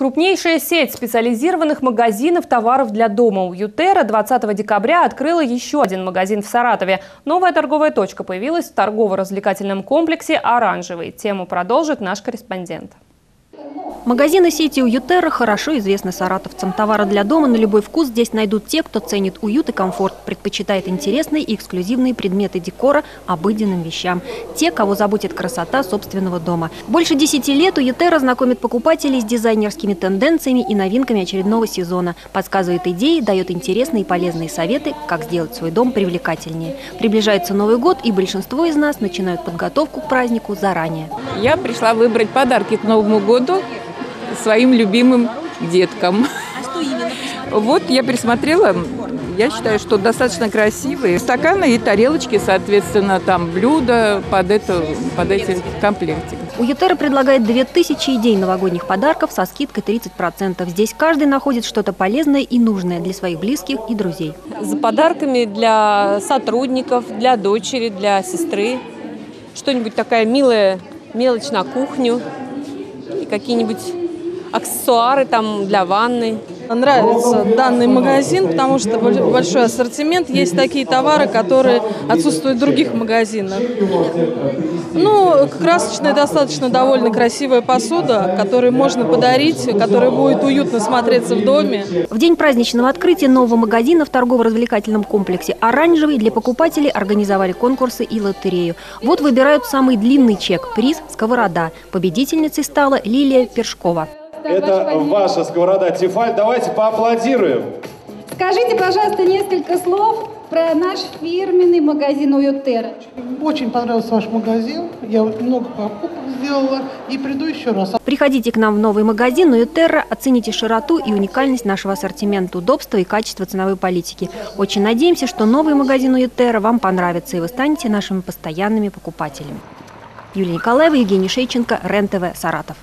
Крупнейшая сеть специализированных магазинов товаров для дома у Ютера 20 декабря открыла еще один магазин в Саратове. Новая торговая точка появилась в торгово-развлекательном комплексе «Оранжевый». Тему продолжит наш корреспондент. Магазины сети «Уютера» хорошо известны саратовцам. Товары для дома на любой вкус здесь найдут те, кто ценит уют и комфорт, предпочитает интересные и эксклюзивные предметы декора обыденным вещам. Те, кого заботит красота собственного дома. Больше 10 лет «Уютера» знакомит покупателей с дизайнерскими тенденциями и новинками очередного сезона. Подсказывает идеи, дает интересные и полезные советы, как сделать свой дом привлекательнее. Приближается Новый год, и большинство из нас начинают подготовку к празднику заранее. Я пришла выбрать подарки к Новому году своим любимым деткам. А Вот я присмотрела, я считаю, что достаточно красивые стаканы и тарелочки, соответственно, там блюда под, это, под эти комплекты. У Ютера предлагает 2000 идей новогодних подарков со скидкой 30%. Здесь каждый находит что-то полезное и нужное для своих близких и друзей. За подарками для сотрудников, для дочери, для сестры. Что-нибудь такая милая мелочь на кухню. Какие-нибудь аксессуары там для ванны. Нравится данный магазин, потому что большой ассортимент. Есть такие товары, которые отсутствуют в других магазинах. Ну, красочная, достаточно довольно красивая посуда, которую можно подарить, которая будет уютно смотреться в доме. В день праздничного открытия нового магазина в торгово-развлекательном комплексе «Оранжевый» для покупателей организовали конкурсы и лотерею. Вот выбирают самый длинный чек – приз «Сковорода». Победительницей стала Лилия Першкова. Это ваша сковорода Тефаль. Давайте поаплодируем. Скажите, пожалуйста, несколько слов про наш фирменный магазин Уютера. Очень понравился ваш магазин. Я много покупок сделала и приду еще раз. Приходите к нам в новый магазин Уютера, оцените широту и уникальность нашего ассортимента, удобство и качество ценовой политики. Очень надеемся, что новый магазин Уютера вам понравится и вы станете нашими постоянными покупателями. Юлия Николаева, Евгений Шейченко, РЕН-ТВ, Саратов.